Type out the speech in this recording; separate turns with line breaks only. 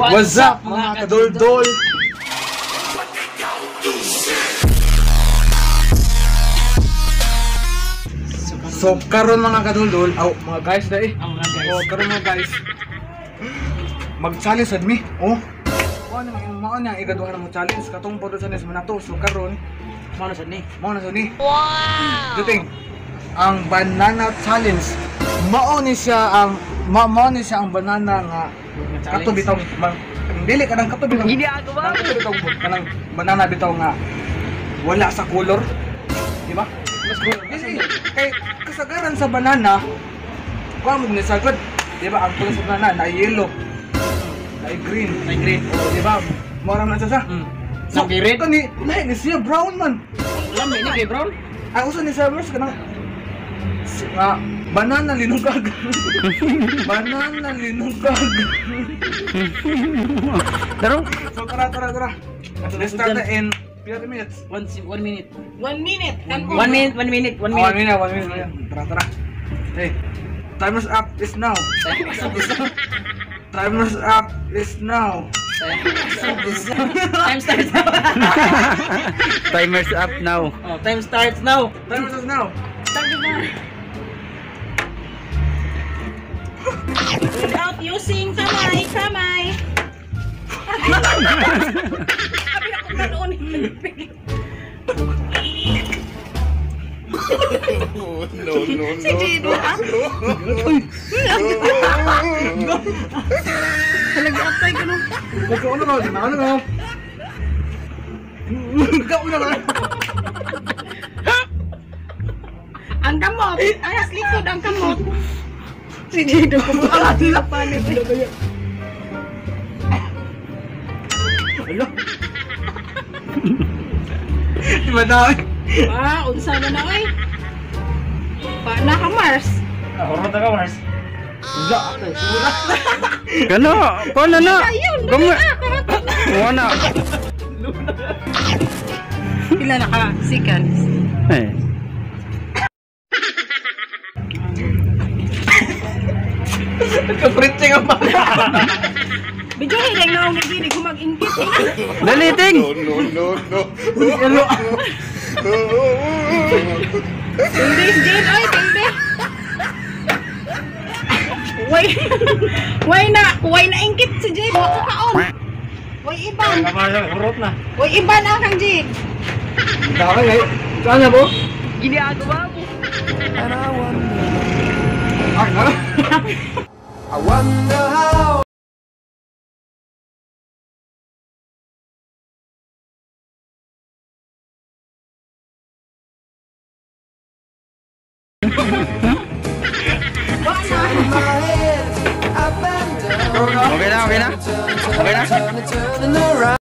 What's up mga kadol-dol? So karon mga kadol-dol, aw mga guys dai.
Ang mga guys.
Oh, karon mga guys. Mag-challenge sad mi. Oh. Mao na mao na ikaduha na mo challenge katong podo sa nes manato. So karon
Mano sa ni?
mao na sa ni. Wow. Duting ang banana challenge. Mao ni siya ang ma mao ni siya ang banana nga kato bitaw ma- dili kanang kato bitaw.
Hindi ako ba?
Kanang kato bitaw kanang banana bitaw nga wala sa color. Di ba? Mas color. Kasi kay kasagaran sa banana kuha mo ni sagad. Di ba? Ang color sa banana na yellow. Na green.
May green.
Oh, di ba? Mora man siya sa.
Hmm.
So,
Sa red?
Kani, lahi ni siya brown man.
Alam ni kay Brown?
Ang uso ni Servers kanang nga banana linugag. banana linugag.
Daro?
so tara tara tara. Let's start na in 30 minutes.
One, one minute.
One minute.
One
One minute, one minute, one
Oh, one
minute.
minute, one minute. Ayan, Tara tara. Hey, timer's up is now. Timer's up is now.
Time starts now.
Timer's up now.
oh, time starts now.
Timer's up now.
Without using kamay, kamay. Na kung ganoon. Si Gino, ah. Nag-apply ka nung.
Ikaw ano ka? Ano ka? Ano ka?
Ang. Ang nasa likod ang kamot. Si Gino, kumukalat na pa nito.
Hello? Di ba dahil?
Ah, unsa na na oy. Pa na ka Mars.
Horot ka, Mars.
Wala. Wala.
Kano? Kano na?
Na.
Wala.
Pila na ka seconds?
Eh.
Nagka-print ka pa.
Bidyo ni dang naong nagdiri ko mag-ingkit.
Daliting!
Hello.
Hindi Jane, oy, hindi. Way, way na, way na ingkit si Jane. Wako kaon. Way iban.
Horot na.
Way iban ang kang Jane.
Dami ngayon. Saan na po?
Ginagawa mo.
Ay, nara.
Okay na, okay na? Okay na?